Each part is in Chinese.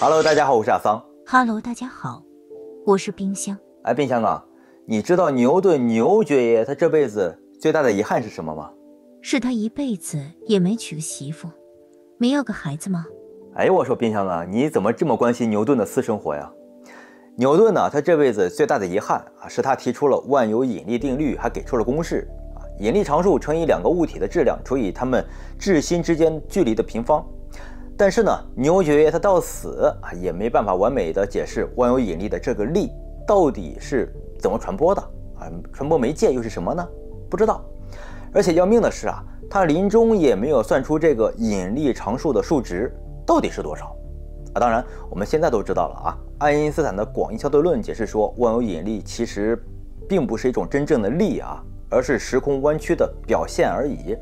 Hello，大家好，我是阿桑。Hello，大家好，我是冰箱。哎，冰箱啊，你知道牛顿牛爵爷他这辈子最大的遗憾是什么吗？是他一辈子也没娶个媳妇，没要个孩子吗？哎，我说冰箱啊，你怎么这么关心牛顿的私生活呀？牛顿呢，他这辈子最大的遗憾啊，是他提出了万有引力定律，还给出了公式啊，引力常数乘以两个物体的质量除以它们质心之间距离的平方。但是呢，牛爵爷他到死啊也没办法完美的解释万有引力的这个力到底是怎么传播的啊，传播媒介又是什么呢？不知道。而且要命的是啊，他临终也没有算出这个引力常数的数值到底是多少啊。当然，我们现在都知道了啊，爱因斯坦的广义相对论解释说，万有引力其实并不是一种真正的力啊，而是时空弯曲的表现而已。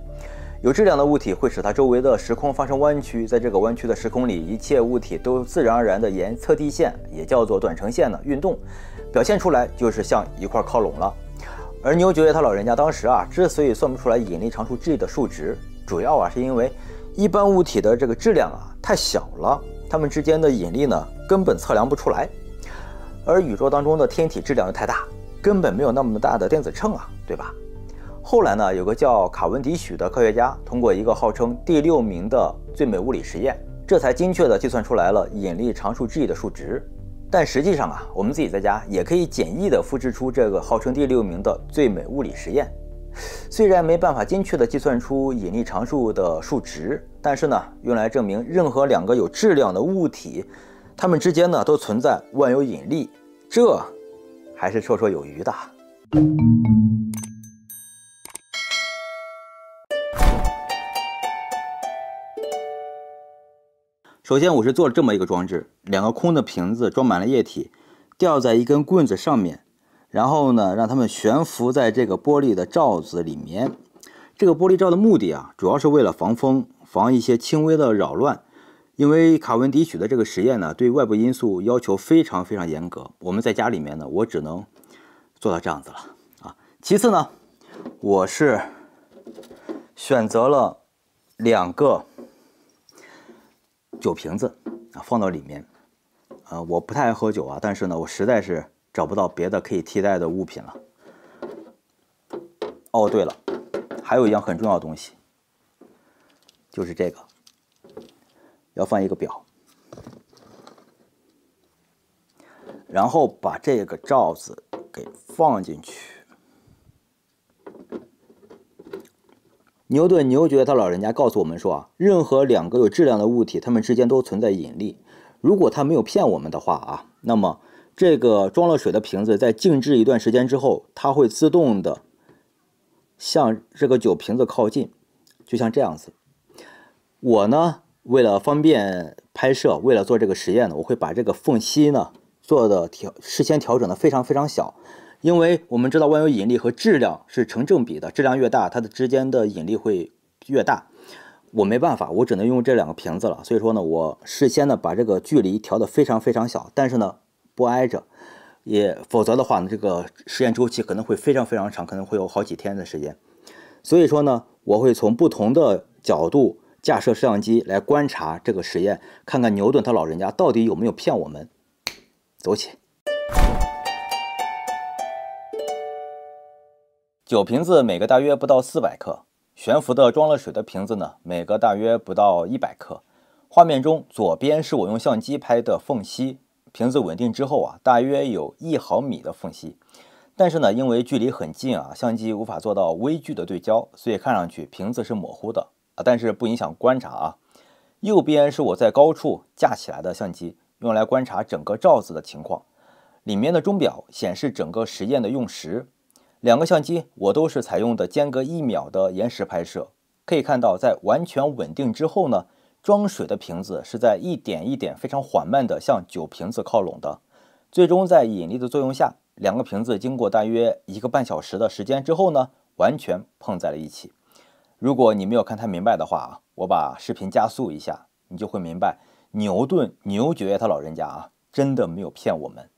有质量的物体会使它周围的时空发生弯曲，在这个弯曲的时空里，一切物体都自然而然地沿测地线，也叫做短程线呢运动，表现出来就是向一块靠拢了。而牛爵爷他老人家当时啊，之所以算不出来引力常数 g 的数值，主要啊是因为一般物体的这个质量啊太小了，它们之间的引力呢根本测量不出来，而宇宙当中的天体质量又太大，根本没有那么大的电子秤啊，对吧？后来呢，有个叫卡文迪许的科学家，通过一个号称第六名的最美物理实验，这才精确地计算出来了引力常数 g 的数值。但实际上啊，我们自己在家也可以简易地复制出这个号称第六名的最美物理实验。虽然没办法精确地计算出引力常数的数值，但是呢，用来证明任何两个有质量的物体，它们之间呢都存在万有引力，这还是绰绰有余的。首先，我是做了这么一个装置，两个空的瓶子装满了液体，吊在一根棍子上面，然后呢，让它们悬浮在这个玻璃的罩子里面。这个玻璃罩的目的啊，主要是为了防风，防一些轻微的扰乱。因为卡文迪许的这个实验呢，对外部因素要求非常非常严格。我们在家里面呢，我只能做到这样子了啊。其次呢，我是选择了两个。酒瓶子啊，放到里面。呃，我不太爱喝酒啊，但是呢，我实在是找不到别的可以替代的物品了。哦，对了，还有一样很重要的东西，就是这个，要放一个表，然后把这个罩子给放进去。牛顿牛爵他老人家告诉我们说啊，任何两个有质量的物体，它们之间都存在引力。如果他没有骗我们的话啊，那么这个装了水的瓶子在静置一段时间之后，它会自动的向这个酒瓶子靠近，就像这样子。我呢，为了方便拍摄，为了做这个实验呢，我会把这个缝隙呢做的调事先调整的非常非常小。因为我们知道万有引力和质量是成正比的，质量越大，它的之间的引力会越大。我没办法，我只能用这两个瓶子了。所以说呢，我事先呢把这个距离调得非常非常小，但是呢不挨着，也否则的话呢，这个实验周期可能会非常非常长，可能会有好几天的时间。所以说呢，我会从不同的角度架设摄像机来观察这个实验，看看牛顿他老人家到底有没有骗我们。走起。酒瓶子每个大约不到四百克，悬浮的装了水的瓶子呢，每个大约不到一百克。画面中左边是我用相机拍的缝隙，瓶子稳定之后啊，大约有一毫米的缝隙。但是呢，因为距离很近啊，相机无法做到微距的对焦，所以看上去瓶子是模糊的啊。但是不影响观察啊。右边是我在高处架起来的相机，用来观察整个罩子的情况。里面的钟表显示整个实验的用时。两个相机我都是采用的间隔一秒的延时拍摄，可以看到，在完全稳定之后呢，装水的瓶子是在一点一点非常缓慢地向酒瓶子靠拢的，最终在引力的作用下，两个瓶子经过大约一个半小时的时间之后呢，完全碰在了一起。如果你没有看太明白的话啊，我把视频加速一下，你就会明白，牛顿牛爵他老人家啊，真的没有骗我们。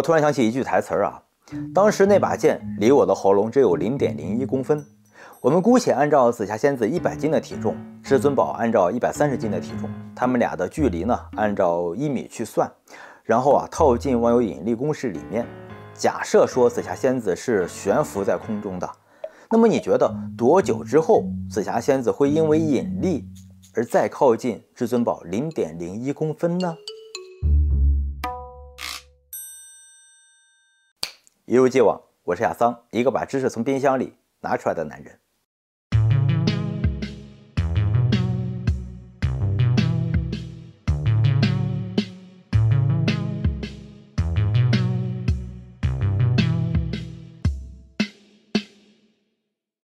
我突然想起一句台词儿啊，当时那把剑离我的喉咙只有零点零一公分。我们姑且按照紫霞仙子一百斤的体重，至尊宝按照一百三十斤的体重，他们俩的距离呢，按照一米去算，然后啊套进万有引力公式里面。假设说紫霞仙子是悬浮在空中的，那么你觉得多久之后紫霞仙子会因为引力而再靠近至尊宝零点零一公分呢？一如既往，我是亚桑，一个把知识从冰箱里拿出来的男人。